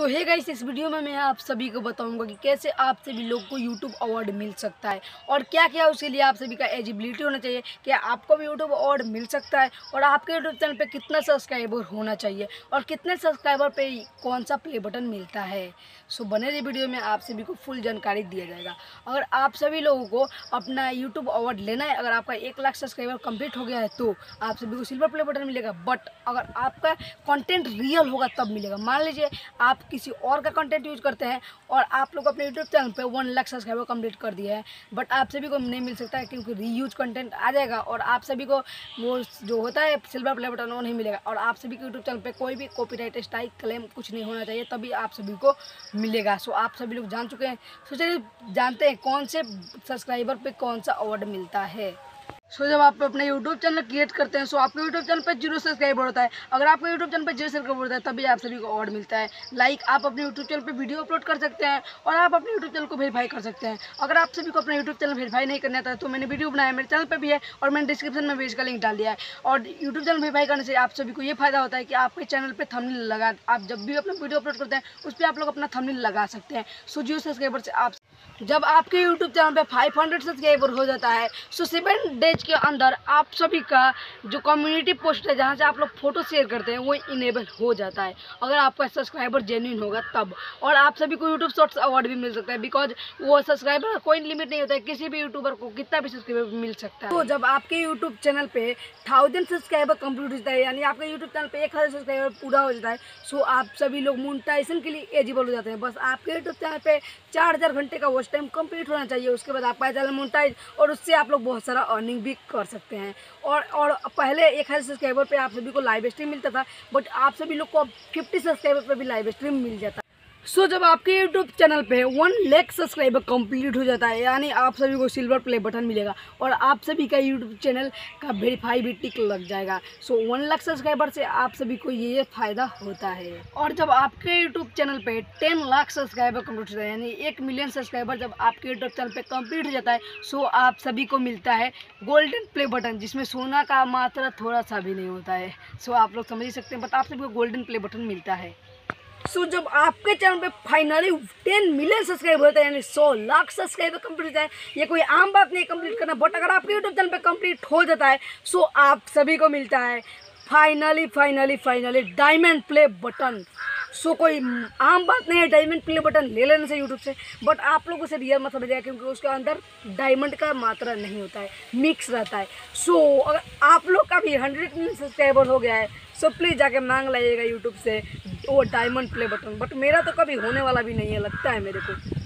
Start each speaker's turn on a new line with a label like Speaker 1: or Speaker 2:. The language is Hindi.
Speaker 1: सो है गाइस इस वीडियो में मैं आप सभी को बताऊँगा कि कैसे आप सभी लोग को यूट्यूब अवार्ड मिल सकता है और क्या क्या उसके लिए आप सभी का एजिबिलिटी होना चाहिए, क्या आपको भी यूट्यूब अवार्ड मिल सकता है और आपके यूट्यूब चैनल पे कितना सब्सक्राइबर होना चाहिए और कितने सब्सक्राइबर पे कौन सा प्ले बटन मिलता है। सो बने रही वीडियो में, आप सभी को फुल जानकारी दिया जाएगा। अगर आप सभी लोगों को अपना यूट्यूब अवार्ड लेना है, अगर आपका एक लाख सब्सक्राइबर कंप्लीट हो गया है तो आप सभी को सिल्वर प्ले बटन मिलेगा। बट अगर आपका कॉन्टेंट रियल होगा, तब मिलेगा। मान लीजिए आप किसी और का कंटेंट यूज़ करते हैं और आप लोग अपने यूट्यूब चैनल पे वन लाख सब्सक्राइबर कंप्लीट कर दिया है। बट आप सभी को नहीं मिल सकता है क्योंकि रीयूज कंटेंट आ जाएगा और आप सभी को वो जो होता है सिल्वर प्ले बटन वो नहीं मिलेगा। और आप सभी के यूट्यूब चैनल पर कोई भी कॉपीराइट स्ट्राइक क्लेम कुछ नहीं होना चाहिए, तभी आप सभी को मिलेगा। सो आप सभी लोग जान चुके हैं। सो चलिए जानते हैं कौन से सब्सक्राइबर पर कौन सा अवार्ड मिलता है। सो जब आप अपने यूट्यूब चैनल क्रिएट करते हैं सो आपके यूट्यूब चैनल पर ज़ीरो सब्सक्राइबर होता है अगर आपके यूट्यूब चैनल पर ज़ीरो सब्सक्राइबर होता है, तभी आप सभी को अवार्ड मिलता है। लाइक आप अपने यूट्यूब चैनल पर वीडियो अपलोड कर सकते हैं और आप अपने यूट्यूब चैनल को वेरीफाई कर सकते हैं। अगर आप सभी को अपना यूट्यूब चैनल वेरीफाई नहीं करना था तो मैंने वीडियो बनाया, मेरे चैनल पर भी है और मैंने डिस्क्रिप्शन में भी इसका लिंक डाल दिया है। और यूट्यूब चैनल वेरीफाई करने से आप सभी को ये फ़ायदा होता है कि आपके चैनल पर थंबनेल लगा, आप जब भी अपना वीडियो अपलोड करते हैं, उस पर आप लोग अपना थंबनेल लगा सकते हैं। सो ज़ीरो सब्सक्राइबर से आप जब आपके यूट्यूब चैनल पे 500 सब्सक्राइबर हो जाता है सो सेवन डेज़ के अंदर आप सभी का जो कम्युनिटी पोस्ट है, जहाँ से आप लोग फ़ोटो शेयर करते हैं, वो इनेबल हो जाता है। अगर आपका सब्सक्राइबर जेन्यून होगा तब। और आप सभी को यूट्यूब शॉर्ट्स अवार्ड भी मिल सकता है बिकॉज़ वो सब्सक्राइबर का कोई लिमिट नहीं होता है, किसी भी यूट्यूबर को कितना भी सब्सक्राइबर मिल सकता है। तो जब आपके यूट्यूब चैनल पर थाउज़ेंड सब्सक्राइबर कंप्लीट हो जाता है, यानी आपके यूट्यूब चैनल पर एक हज़ार सब्सक्राइबर पूरा हो जाता है सो आप सभी लोग मोनिटाइजेशन के लिए एजिबल हो जाते हैं। बस आपके यूट्यूब चैनल पर चार हज़ार घंटे का टाइम कंप्लीट होना चाहिए, उसके बाद आपका चैनल मोनिटाइज और उससे आप लोग बहुत सारा अर्निंग भी कर सकते हैं। और और पहले एक हज़ार सब्सक्राइबर पर आप सभी को लाइव स्ट्रीम मिलता था बट आप सभी लोग को फिफ्टी सब्सक्राइबर पर भी लाइव स्ट्रीम मिल जाता सो so, जब आपके यूट्यूब चैनल पे वन लाख सब्सक्राइबर कंप्लीट हो जाता है यानी आप सभी को सिल्वर प्ले बटन मिलेगा और आप सभी का यूट्यूब चैनल का वेरीफाई भी टिक लग जाएगा। सो वन लाख सब्सक्राइबर से आप सभी को ये फ़ायदा होता है। और जब आपके यूट्यूब चैनल पे टेन लाख सब्सक्राइबर कंप्लीट होता है यानी एक मिलियन सब्सक्राइबर जब आपके यूट्यूब चैनल पर कंप्लीट हो जाता है सो आप सभी को मिलता है गोल्डन प्ले बटन जिसमें सोना का मात्रा थोड़ा सा भी नहीं होता है। सो आप लोग समझ ही सकते हैं बट आप सभी को गोल्डन प्ले बटन मिलता है। सो जब आपके चैनल पे फाइनली 10 मिलियन सब्सक्राइबर होता है, यानी 100 लाख सब्सक्राइबर कंप्लीट होता है, ये कोई आम बात नहीं कंप्लीट करना बट अगर आपके यूट्यूब चैनल पे कंप्लीट हो जाता है सो आप सभी को मिलता है। Finally finally finally diamond play button so कोई आम बात नहीं है डायमंड प्ले बटन ले लेना से यूट्यूब से बट आप लोग उसे रियल मत समझिएगा क्योंकि उसके अंदर डायमंड का मात्रा नहीं होता है मिक्स रहता है। सो so, अगर आप लोग का भी हंड्रेड सब्सक्राइबर हो गया है सो so, प्लीज़ जाके मांग लाइएगा यूट्यूब से वो डायमंड प्ले बटन बट मेरा तो कभी होने वाला भी नहीं है लगता है मेरे को।